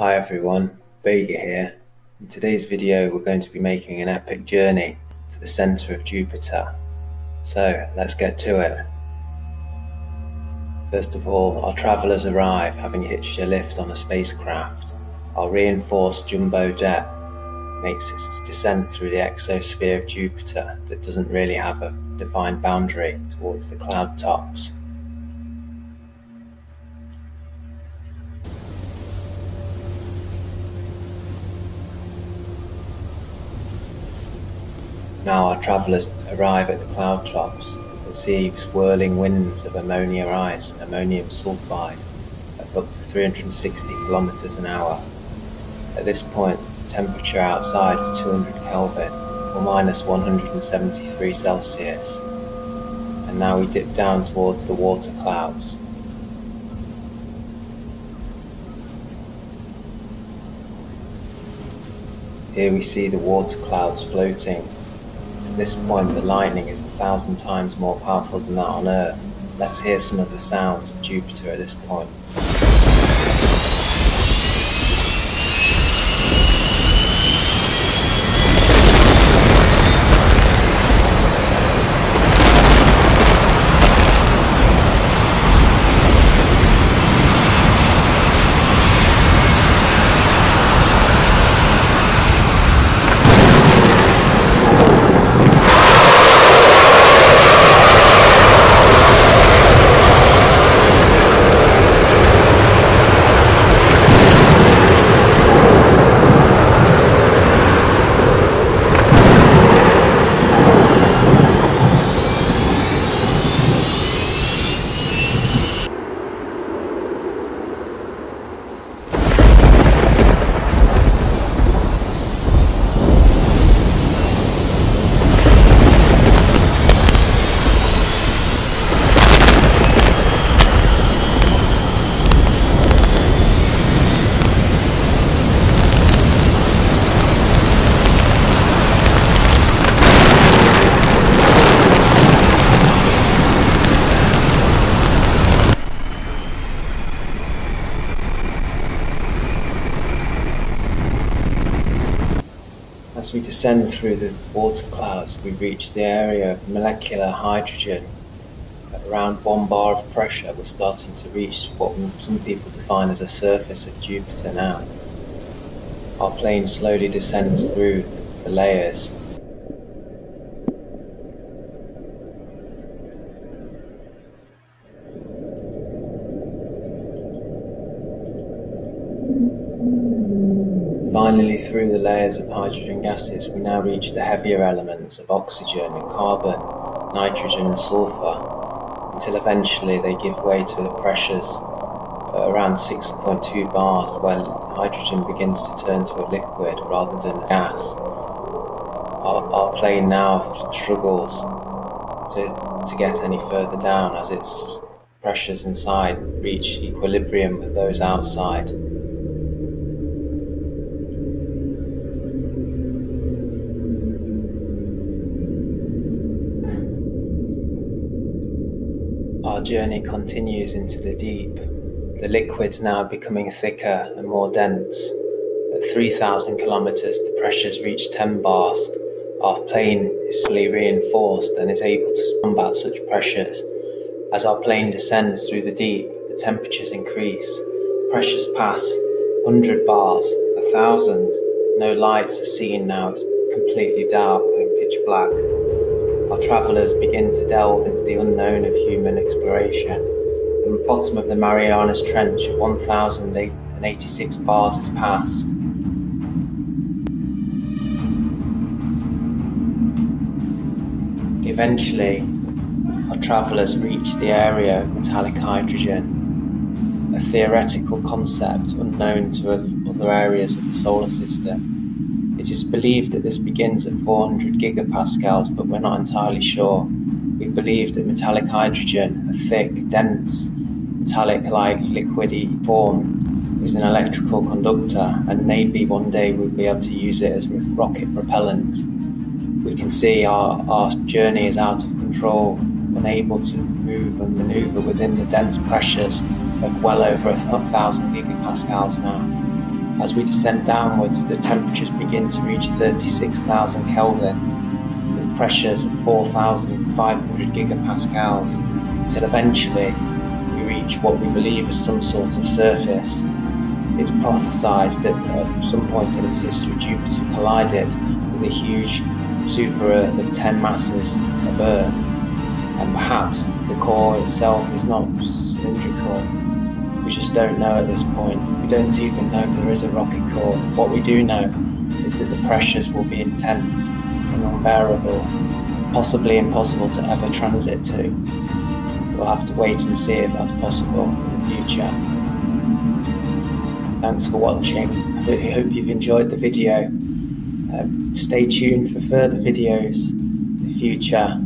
Hi everyone, Vega here. In today's video we're going to be making an epic journey to the centre of Jupiter. So let's get to it. First of all, our travellers arrive having hitched a lift on a spacecraft. Our reinforced jumbo jet makes its descent through the exosphere of Jupiter that doesn't really have a defined boundary towards the cloud tops. Now our travellers arrive at the cloud tops and perceive swirling winds of ammonia ice and ammonium sulfide at up to 360 kilometers an hour. At this point, the temperature outside is 200 Kelvin or minus 173 Celsius. And now we dip down towards the water clouds. Here we see the water clouds floating at this point, the lightning is a thousand times more powerful than that on Earth. Let's hear some of the sounds of Jupiter at this point. As we descend through the water clouds, we reach the area of molecular hydrogen. At around one bar of pressure, we're starting to reach what some people define as a surface of Jupiter now. Our plane slowly descends through the layers. Finally, through the layers of hydrogen gases, we now reach the heavier elements of oxygen and carbon, nitrogen and sulfur, until eventually they give way to the pressures at around 6.2 bars, where hydrogen begins to turn to a liquid rather than a gas. Our, our plane now struggles to, to get any further down as its pressures inside reach equilibrium with those outside. Our journey continues into the deep, the liquids now becoming thicker and more dense. At 3,000 kilometers, the pressures reach 10 bars. Our plane is fully reinforced and is able to combat such pressures. As our plane descends through the deep, the temperatures increase. Pressures pass 100 bars, 1,000. No lights are seen now, it's completely dark and pitch black our travellers begin to delve into the unknown of human exploration. The bottom of the Marianas Trench at 1,086 bars is passed. Eventually, our travellers reach the area of metallic hydrogen, a theoretical concept unknown to other areas of the solar system. It is believed that this begins at 400 gigapascals, but we're not entirely sure. We believe that metallic hydrogen, a thick, dense, metallic-like liquidy form, is an electrical conductor, and maybe one day we'll be able to use it as rocket propellant. We can see our, our journey is out of control, unable to move and maneuver within the dense pressures of well over a thousand gigapascals now. As we descend downwards, the temperatures begin to reach 36,000 Kelvin with pressures of 4,500 gigapascals until eventually we reach what we believe is some sort of surface. It's prophesied that at some point in its history Jupiter collided with a huge super Earth of 10 masses of Earth, and perhaps the core itself is not cylindrical. We just don't know at this point. We don't even know if there is a rocky core. What we do know is that the pressures will be intense and unbearable, possibly impossible to ever transit to. We'll have to wait and see if that's possible in the future. Thanks for watching. I hope you've enjoyed the video. Um, stay tuned for further videos in the future